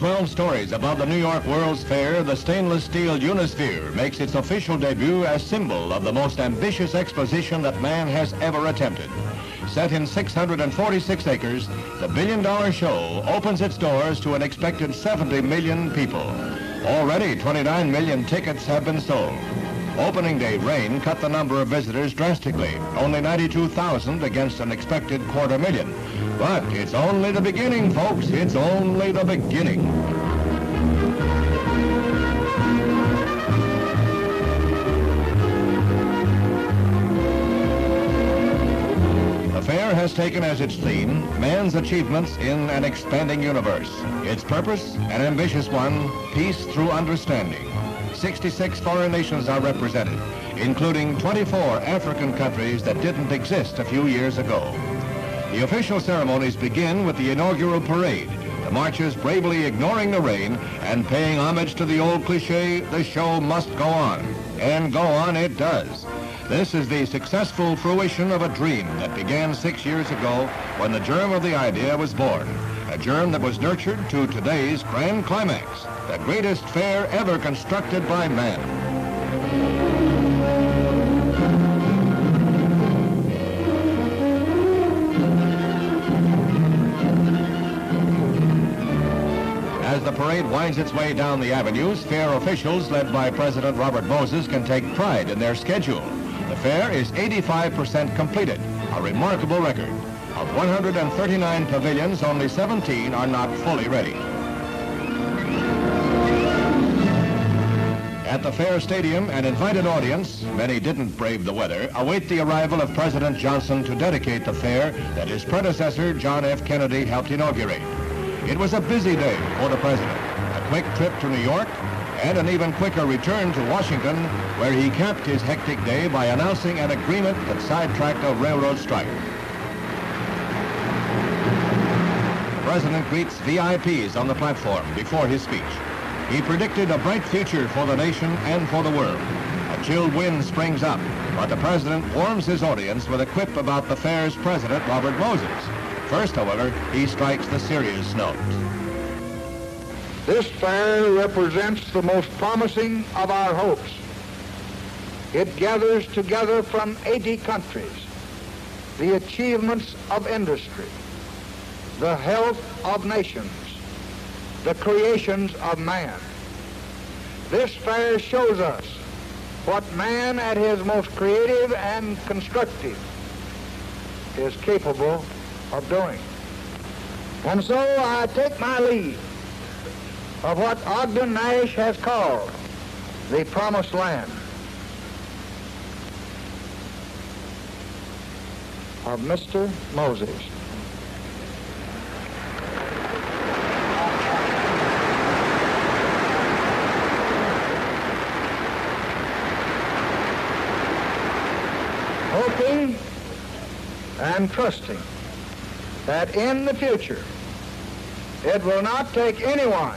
12 stories above the New York World's Fair, the stainless steel Unisphere makes its official debut as symbol of the most ambitious exposition that man has ever attempted. Set in 646 acres, the Billion Dollar Show opens its doors to an expected 70 million people. Already 29 million tickets have been sold. Opening day rain cut the number of visitors drastically, only 92,000 against an expected quarter million. But it's only the beginning, folks. It's only the beginning. The fair has taken as its theme man's achievements in an expanding universe. Its purpose, an ambitious one, peace through understanding. 66 foreign nations are represented, including 24 African countries that didn't exist a few years ago. The official ceremonies begin with the inaugural parade, the marchers bravely ignoring the rain and paying homage to the old cliche, the show must go on. And go on it does. This is the successful fruition of a dream that began six years ago when the germ of the idea was born. A germ that was nurtured to today's grand climax, the greatest fair ever constructed by man. Parade winds its way down the avenues, fair officials led by President Robert Moses can take pride in their schedule. The fair is 85% completed, a remarkable record. Of 139 pavilions, only 17 are not fully ready. At the Fair Stadium, an invited audience, many didn't brave the weather, await the arrival of President Johnson to dedicate the fair that his predecessor, John F. Kennedy, helped inaugurate. It was a busy day for the president, a quick trip to New York, and an even quicker return to Washington, where he capped his hectic day by announcing an agreement that sidetracked a railroad strike. The president greets VIPs on the platform before his speech. He predicted a bright future for the nation and for the world. A chilled wind springs up, but the president warms his audience with a quip about the fair's president, Robert Moses. First, however, he strikes the serious note. This fair represents the most promising of our hopes. It gathers together from 80 countries the achievements of industry, the health of nations, the creations of man. This fair shows us what man at his most creative and constructive is capable of doing. And so I take my leave of what Ogden Nash has called the promised land of Mr. Moses. Hoping and trusting that in the future it will not take anyone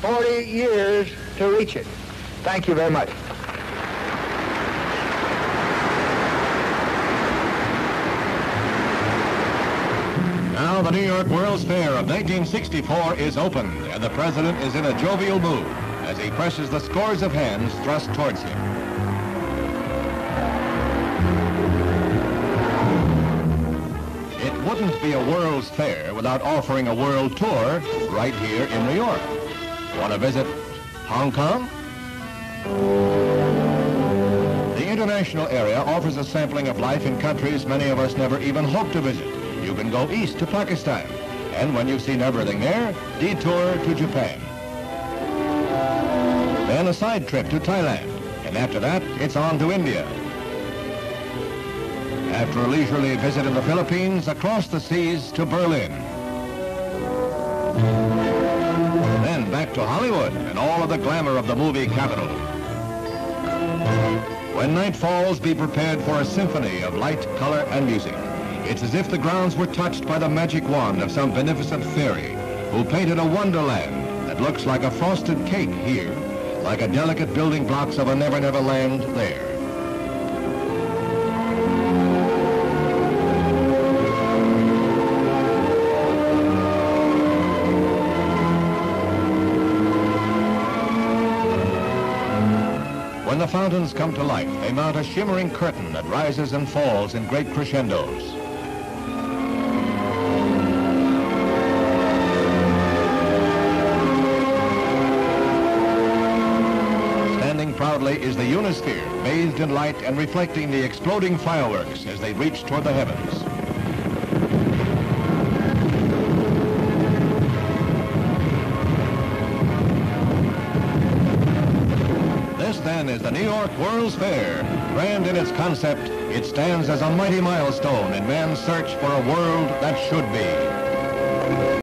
40 years to reach it. Thank you very much. Now the New York World's Fair of 1964 is open, and the president is in a jovial mood as he presses the scores of hands thrust towards him. It wouldn't be a World's Fair without offering a world tour right here in New York. Want to visit Hong Kong? The international area offers a sampling of life in countries many of us never even hope to visit. You can go east to Pakistan, and when you've seen everything there, detour to Japan. Then a side trip to Thailand, and after that, it's on to India. After a leisurely visit in the Philippines, across the seas to Berlin. Then back to Hollywood and all of the glamour of the movie capital. When night falls, be prepared for a symphony of light, color, and music. It's as if the grounds were touched by the magic wand of some beneficent fairy who painted a wonderland that looks like a frosted cake here, like a delicate building blocks of a Never Never Land there. The fountains come to life, they mount a shimmering curtain that rises and falls in great crescendos. Standing proudly is the Unisphere, bathed in light and reflecting the exploding fireworks as they reach toward the heavens. Then, is the New York World's Fair. Grand in its concept, it stands as a mighty milestone in man's search for a world that should be.